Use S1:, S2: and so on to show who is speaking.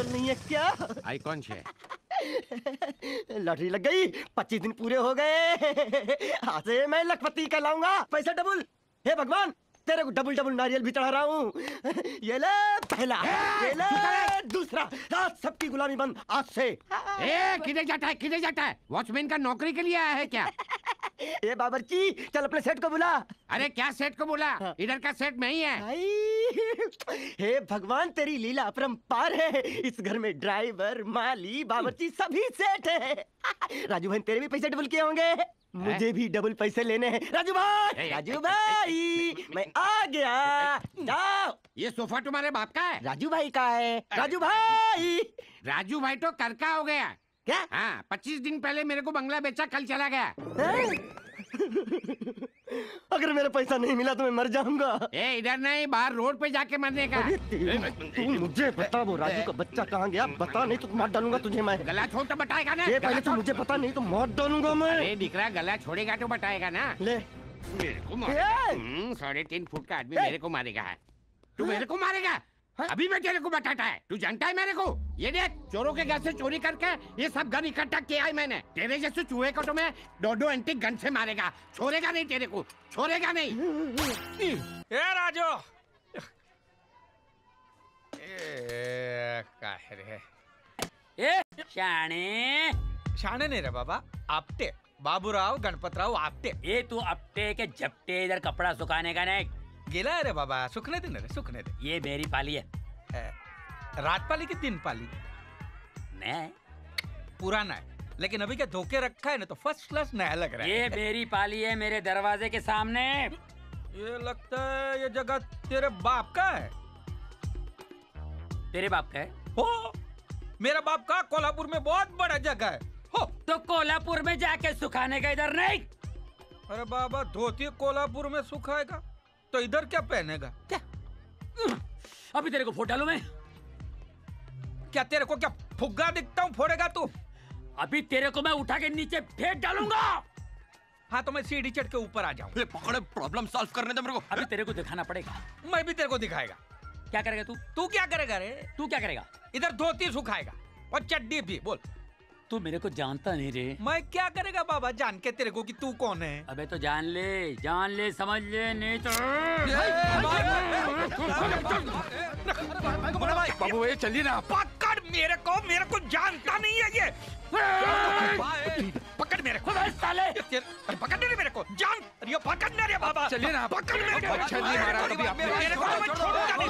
S1: Petrol नहीं है क्या?
S2: आई कौन छे?
S1: लॉटरी लग गई पच्चीस दिन पूरे हो गए। आज मैं लखपति कहलाऊँगा। पैसा डबल हे भगवान तेरे को डबल डबल नारियल भी चढ़ा रहा हूँ। ये ले पहला ये ले दूसरा। आज सबकी गुलामी बंद आज से।
S2: किधर जाता है किधर जाता है? वॉचमैन का नौकरी के लिए आया है क्या?
S1: ए बाबरची चल अपने सेठ को बुला।
S2: अरे क्या सेठ को बोला? इधर का सेठ मैं ही। है
S1: हे भगवान तेरी लीला अपरंपार है। इस घर में ड्राइवर माली बावर्ची सभी सेठ है। राजू भाई तेरे भी पैसे डबल किए होंगे। मुझे भी डबल पैसे लेने हैं। राजू भाई राजू भाई मैं आ गया। जाओ।
S2: ये सोफा तुम्हारे बाप का है?
S1: राजू भाई का है। राजू भाई।
S2: राजू भाई तो करका हो गया।
S1: क्या?
S2: हाँ पच्चीस दिन पहले मेरे को बंगला बेचा कल चला गया।
S1: अगर मेरा पैसा नहीं मिला तो मैं मर जाऊँगा।
S2: ए इधर नहीं बाहर रोड पे जाके मरने का।
S1: अरे तू मुझे बता वो राजू का बच्चा कहाँ गया? बता नहीं तो मार डालूँगा तुझे मैं।
S2: गला छोड़ तो बताएगा ना।
S1: ये पहले तो मुझे पता नहीं तो मार डालूँगा मैं।
S2: अरे दिख रहा गला छोड़ेगा तो बताएगा ना।
S1: ले।
S2: मेरे को हम्म, साढ़े तीन फुट का आदमी मेरे को मारेगा। तू मेरे को मारेगा? अभी मैं तेरे को बताता है। तू जानता है मेरे को? ये देख चोरों के घर से चोरी करके ये सब गन इकट्ठा किया है मैंने। तेरे जैसे चूहे को तो मैं दो दो एंटी गन से मारेगा। छोड़ेगा नहीं तेरे को। छोड़ेगा नहीं।
S3: ए राजू। ए काय रे।
S4: ए शाणे।
S3: शाणे नाही रे बाबा आपटे। बाबूराव गणपतराव आपटे।
S4: ये तू अपटे के झपटे इधर कपड़ा सुखाने का नहीं
S3: गेला है रे बाबा सुखने दे रे सुखने दे
S4: ये मेरी पाली है।
S3: ए, रात पाली की दिन पाली?
S4: मैं
S3: पुराना है लेकिन अभी क्या धोखे रखा है ना तो फ़र्स्ट क्लास नया लग रहा है।
S4: ये मेरी पाली है मेरे दरवाजे के सामने।
S3: ये लगता है ये जगह तेरे बाप का है।
S4: तेरे बाप का है?
S3: हो मेरा बाप का कोल्हापुर में बहुत बड़ा जगह है। हो।
S4: तो कोल्हापुर में जाके सुखाने का इधर नहीं।
S3: अरे बाबा धोती कोल्हापुर में सुखाएगा। तो इधर क्या पहनेगा?
S4: क्या? अभी तेरे को फोट डालू मैं?
S3: क्या तेरे को क्या फुग्गा दिखता हूँ फोड़ेगा तू?
S4: अभी तेरे को मैं उठा के नीचे फेंक डालूँगा।
S3: हाँ तो मैं सीढ़ी चढ़ के ऊपर आ जाऊँ।
S5: पकड़े प्रॉब्लम सॉल्व करने दे मेरे को।
S4: अभी तेरे को दिखाना पड़ेगा।
S3: मैं भी तेरे को दिखाएगा।
S4: क्या करेगा तू?
S3: तू क्या करेगा रे?
S4: तू क्या करेगा?
S3: इधर धोती सुखाएगा। और चड्डी भी बोल।
S4: तू मेरे को जानता नहीं रे
S3: मैं क्या करेगा बाबा जान के तेरे को कि तू कौन है
S4: अबे तो जान ले जान ले समझ ले नहीं तो
S5: बाबू ये चलिए ना
S3: पकड़ मेरे को मेरे को जानता नहीं है ये पकड़ मेरे को
S4: साले
S3: अरे पकड़ रे मेरे को जान अरे पकड़ ले रे बाबा
S5: चलिए ना
S3: पकड़ मेरे को
S5: अच्छा नहीं मारा कभी आपने
S3: मेरे को तो छोड़ूँगा नहीं